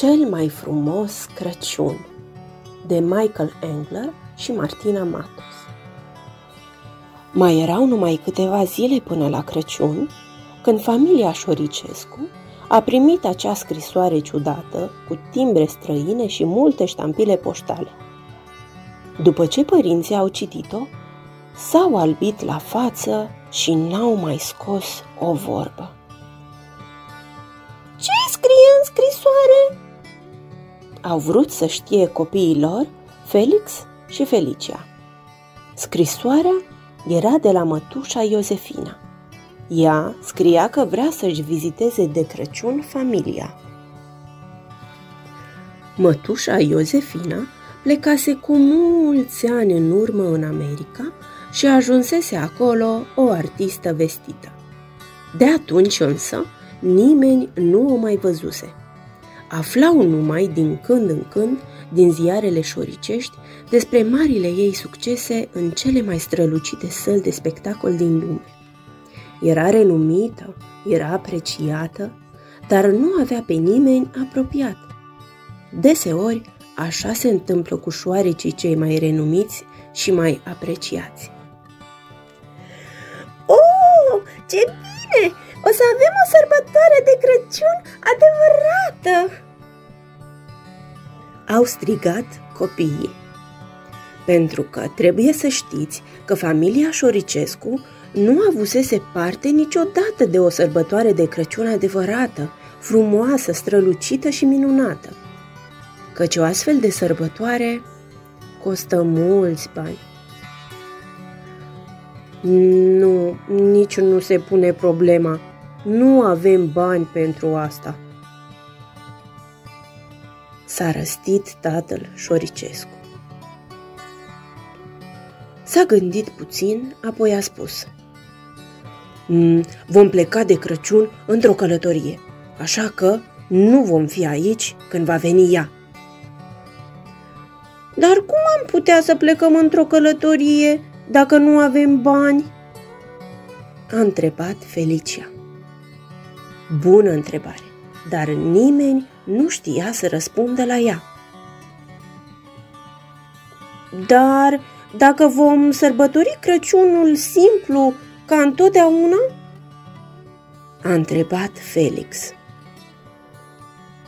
Cel mai frumos Crăciun de Michael Engler și Martina Matos Mai erau numai câteva zile până la Crăciun, când familia Șoricescu a primit acea scrisoare ciudată, cu timbre străine și multe ștampile poștale. După ce părinții au citit-o, s-au albit la față și n-au mai scos o vorbă. Au vrut să știe copiii lor, Felix și Felicia. Scrisoarea era de la mătușa Iosefina. Ea scria că vrea să-și viziteze de Crăciun familia. Mătușa Iosefina plecase cu mulți ani în urmă în America și ajunsese acolo o artistă vestită. De atunci însă, nimeni nu o mai văzuse. Aflau numai din când în când din ziarele șoricești despre marile ei succese în cele mai strălucite săli de spectacol din lume. Era renumită, era apreciată, dar nu avea pe nimeni apropiat. Deseori, așa se întâmplă cu șoarecii cei mai renumiți și mai apreciați. Oh, ce bine! O să avem o sărbătoare de Crăciun adevărată! Au strigat copiii. Pentru că trebuie să știți că familia Șoricescu nu avusese parte niciodată de o sărbătoare de Crăciun adevărată, frumoasă, strălucită și minunată. Căci o astfel de sărbătoare costă mulți bani. Nu, nici nu se pune problema. Nu avem bani pentru asta. S-a răstit tatăl Șoricescu. S-a gândit puțin, apoi a spus mm, Vom pleca de Crăciun într-o călătorie, așa că nu vom fi aici când va veni ea. Dar cum am putea să plecăm într-o călătorie dacă nu avem bani? A întrebat Felicia. Bună întrebare, dar nimeni nu știa să răspundă la ea. Dar dacă vom sărbători Crăciunul simplu ca întotdeauna? A întrebat Felix.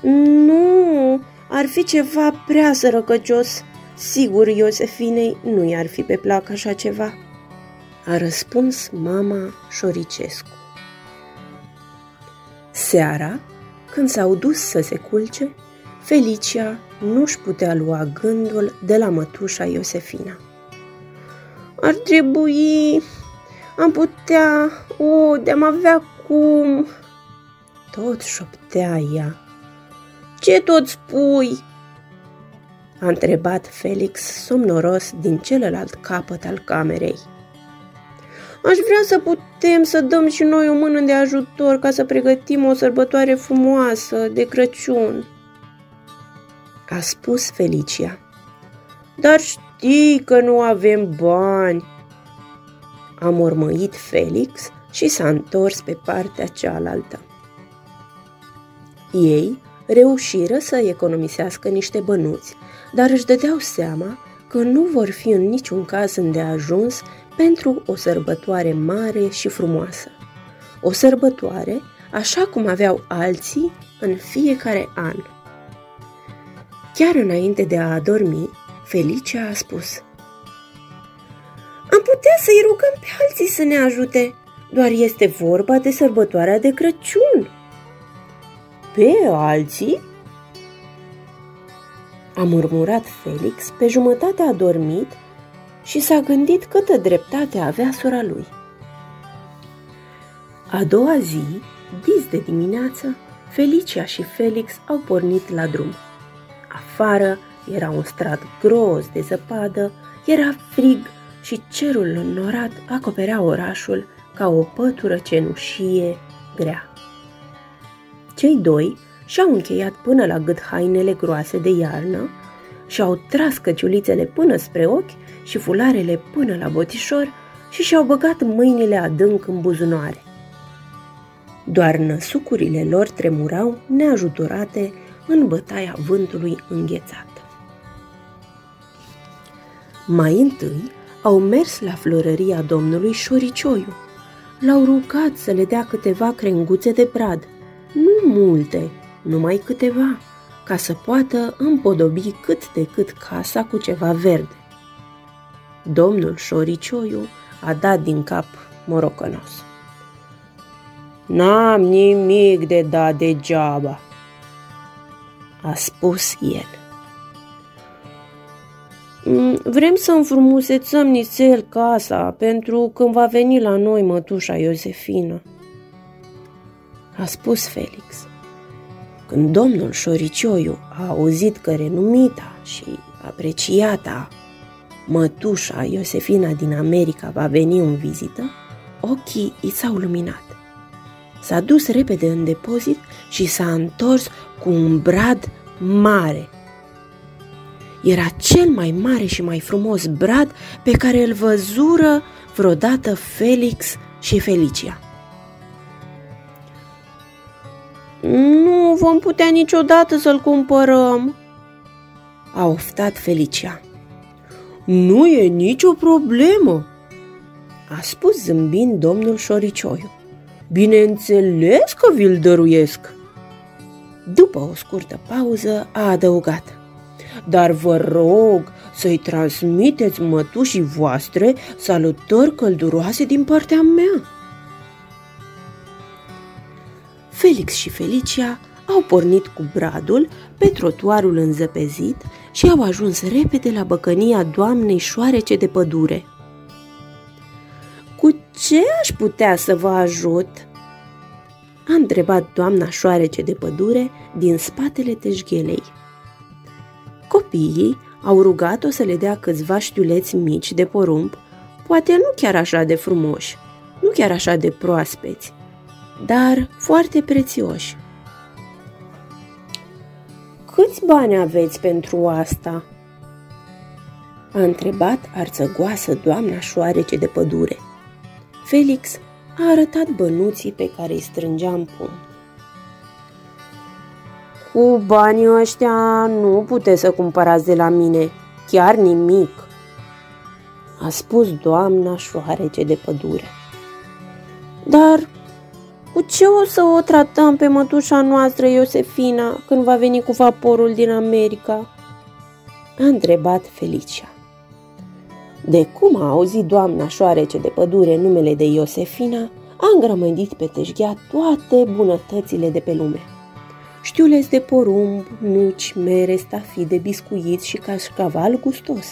Nu, ar fi ceva prea sărăcăcios. Sigur, Iosefinei nu i-ar fi pe plac așa ceva. A răspuns mama Șoricescu. Seara, când s-au dus să se culce, Felicia nu-și putea lua gândul de la mătușa Iosefina. Ar trebui... Am putea... O, de-am avea cum... Tot șoptea ea. Ce tot spui? A întrebat Felix somnoros din celălalt capăt al camerei. Aș vrea să putem să dăm și noi o mână de ajutor ca să pregătim o sărbătoare frumoasă de Crăciun. A spus Felicia. Dar știi că nu avem bani. A mormăit Felix și s-a întors pe partea cealaltă. Ei reușiră să economisească niște bănuți, dar își dădeau seama că nu vor fi în niciun caz îndeajuns pentru o sărbătoare mare și frumoasă. O sărbătoare așa cum aveau alții în fiecare an. Chiar înainte de a adormi, Felicia a spus Am putea să-i rugăm pe alții să ne ajute, doar este vorba de sărbătoarea de Crăciun. Pe alții? A murmurat Felix, pe jumătate a dormit și s-a gândit câtă dreptate avea sora lui. A doua zi, dis de dimineață, Felicia și Felix au pornit la drum. Afară era un strat gros de zăpadă, era frig și cerul înnorat acoperea orașul ca o pătură cenușie grea. Cei doi și-au încheiat până la gât hainele groase de iarnă și-au tras căciulițele până spre ochi și fularele până la botișor și și-au băgat mâinile adânc în buzunoare. Doar năsucurile lor tremurau neajutorate în bătaia vântului înghețat. Mai întâi au mers la florăria domnului Șoricioiu. L-au rugat să le dea câteva crenguțe de brad, nu multe, numai câteva, ca să poată împodobi cât de cât casa cu ceva verde. Domnul Șoricioiu a dat din cap morocănos. N-am nimic de dat degeaba, a spus el. Mm, vrem să înfrumusețăm nițel casa pentru când va veni la noi mătușa Iosefina, a spus Felix. Când domnul Șoricioiu a auzit că renumita și apreciata mătușa Iosefina din America va veni în vizită, ochii i s-au luminat. S-a dus repede în depozit și s-a întors cu un brad mare. Era cel mai mare și mai frumos brad pe care îl văzură vreodată Felix și Felicia. Nu vom putea niciodată să-l cumpărăm, a oftat Felicia. Nu e nicio problemă, a spus zâmbind domnul Șoricioiu. Bineînțeles că vi-l dăruiesc. După o scurtă pauză a adăugat. Dar vă rog să-i transmiteți mătușii voastre salutări călduroase din partea mea. Felix și Felicia au pornit cu bradul pe trotuarul înzăpezit și au ajuns repede la băcănia doamnei șoarece de pădure. Cu ce aș putea să vă ajut?" a întrebat doamna șoarece de pădure din spatele teșghelei. Copiii au rugat-o să le dea câțiva știuleți mici de porumb, poate nu chiar așa de frumoși, nu chiar așa de proaspeți, dar foarte prețioși. Câți bani aveți pentru asta?" a întrebat arțăgoasă doamna șoarece de pădure. Felix a arătat bănuții pe care îi strângeam pum. Cu banii ăștia nu puteți să cumpărați de la mine, chiar nimic, a spus doamna șoarece de pădure. Dar cu ce o să o tratăm pe mătușa noastră, Iosefina, când va veni cu vaporul din America? A întrebat Felicia. De cum a auzit doamna șoarece de pădure numele de Iosefina, a îngrămădit pe teșghea toate bunătățile de pe lume. Știuleți de porumb, nuci, mere, stafide, biscuiți și cașcaval gustos.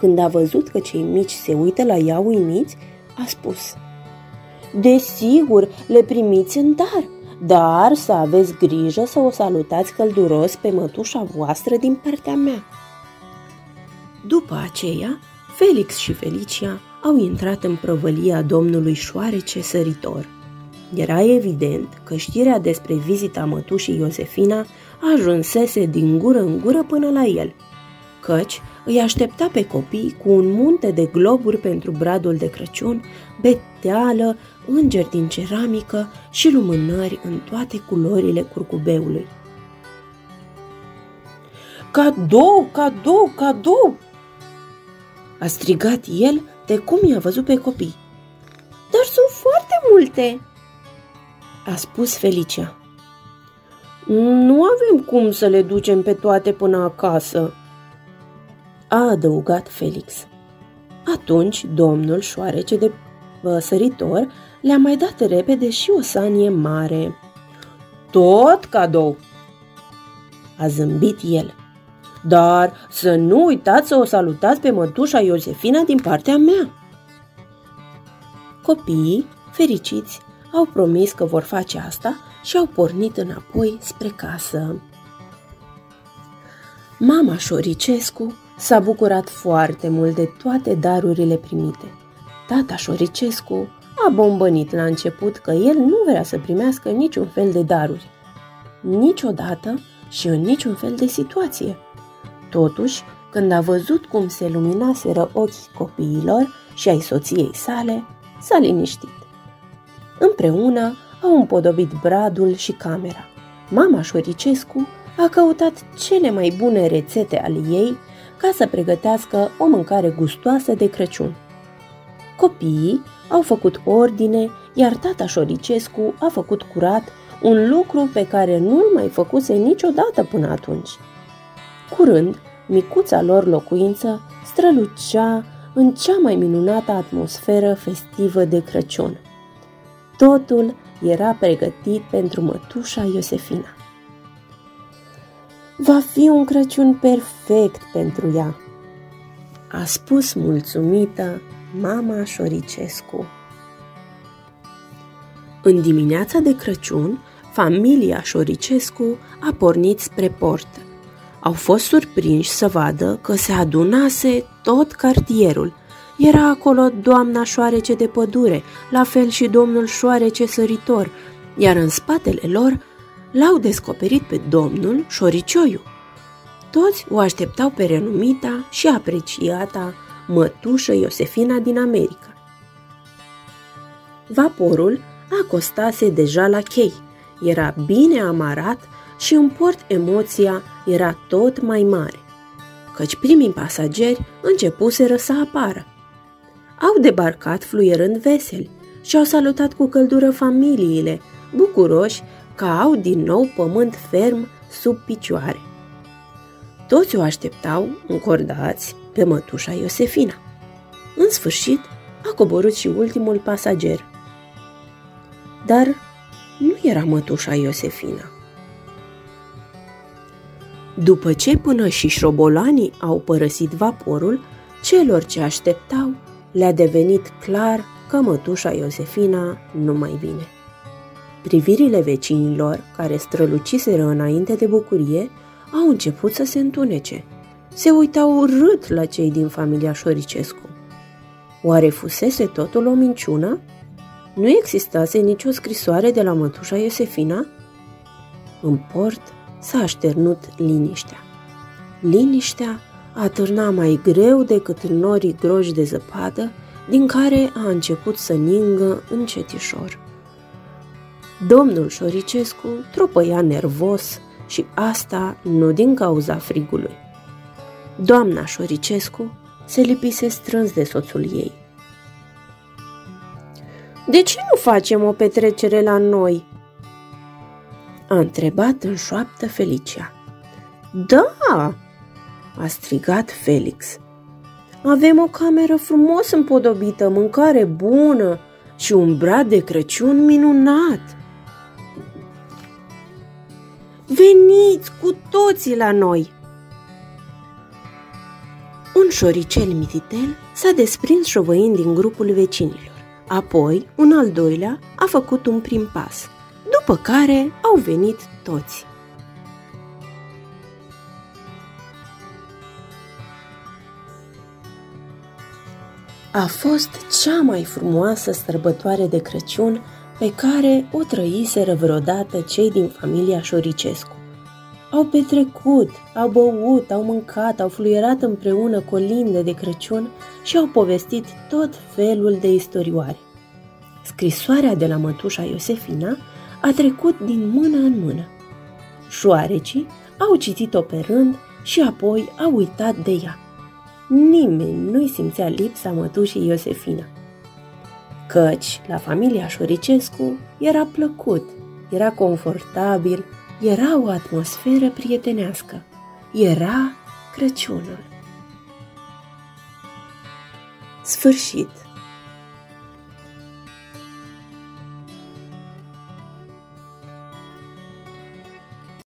Când a văzut că cei mici se uită la ea uimiți, a spus Desigur, le primiți în dar, dar să aveți grijă să o salutați călduros pe mătușa voastră din partea mea. După aceea, Felix și Felicia au intrat în prăvălia domnului șoarece săritor. Era evident că știrea despre vizita mătușii Iosefina ajunsese din gură în gură până la el, căci îi aștepta pe copii cu un munte de globuri pentru bradul de Crăciun, beteală, îngeri din ceramică și lumânări în toate culorile curcubeului. Cadou, cadou, cadou! A strigat el de cum i-a văzut pe copii. Dar sunt foarte multe, a spus Felicia. Nu avem cum să le ducem pe toate până acasă, a adăugat Felix. Atunci, domnul șoarece de săritor le-a mai dat repede și o sanie mare. Tot cadou, a zâmbit el. Dar să nu uitați să o salutați pe mătușa Iosefina din partea mea. Copiii, fericiți, au promis că vor face asta și au pornit înapoi spre casă. Mama Șoricescu s-a bucurat foarte mult de toate darurile primite. Tata Șoricescu a bombănit la început că el nu vrea să primească niciun fel de daruri. Niciodată și în niciun fel de situație. Totuși, când a văzut cum se luminaseră ochii copiilor și ai soției sale, s-a liniștit. Împreună au împodobit bradul și camera. Mama Șoricescu a căutat cele mai bune rețete ale ei ca să pregătească o mâncare gustoasă de Crăciun. Copiii au făcut ordine, iar tata Șoricescu a făcut curat un lucru pe care nu-l mai făcuse niciodată până atunci. Curând, micuța lor locuință strălucea în cea mai minunată atmosferă festivă de Crăciun. Totul era pregătit pentru mătușa Iosefina. Va fi un Crăciun perfect pentru ea, a spus mulțumită mama Șoricescu. În dimineața de Crăciun, familia Șoricescu a pornit spre port. Au fost surprinși să vadă că se adunase tot cartierul. Era acolo doamna șoarece de pădure, la fel și domnul șoarece săritor, iar în spatele lor l-au descoperit pe domnul Șoricioiu. Toți o așteptau pe renumita și apreciata mătușă Iosefina din America. Vaporul acostase deja la chei, era bine amarat și în port emoția era tot mai mare, căci primii pasageri începuseră să apară. Au debarcat fluierând veseli și au salutat cu căldură familiile, bucuroși că au din nou pământ ferm sub picioare. Toți o așteptau, încordați, pe mătușa Iosefina. În sfârșit, a coborât și ultimul pasager. Dar nu era mătușa Iosefina. După ce până și șrobolanii au părăsit vaporul, celor ce așteptau le-a devenit clar că mătușa Iosefina nu mai vine. Privirile vecinilor, care străluciseră înainte de bucurie, au început să se întunece. Se uitau urât la cei din familia Șoricescu. Oare fusese totul o minciună? Nu existase nicio scrisoare de la mătușa Iosefina? În port s-a așternut liniștea. Liniștea atârna mai greu decât norii groși de zăpadă, din care a început să ningă încetișor. Domnul Șoricescu tropăia nervos și asta nu din cauza frigului. Doamna Șoricescu se lipise strâns de soțul ei. De ce nu facem o petrecere la noi?" a întrebat în șoaptă Felicia. Da!" a strigat Felix. Avem o cameră frumos împodobită, mâncare bună și un brad de Crăciun minunat. Veniți cu toții la noi! Un șoricel mititel s-a desprins șovăind din grupul vecinilor. Apoi, un al doilea a făcut un prim pas, după care au venit toți. A fost cea mai frumoasă sărbătoare de Crăciun pe care o trăiseră vreodată cei din familia Șoricescu. Au petrecut, au băut, au mâncat, au fluierat împreună colinde de Crăciun și au povestit tot felul de istorioare. Scrisoarea de la mătușa Iosefina a trecut din mână în mână. Șoarecii au citit-o pe rând și apoi au uitat de ea. Nimeni nu-i simțea lipsa mătușii Iosefina. Căci, la familia Șoricescu era plăcut, era confortabil, era o atmosferă prietenească. Era Crăciunul. Sfârșit.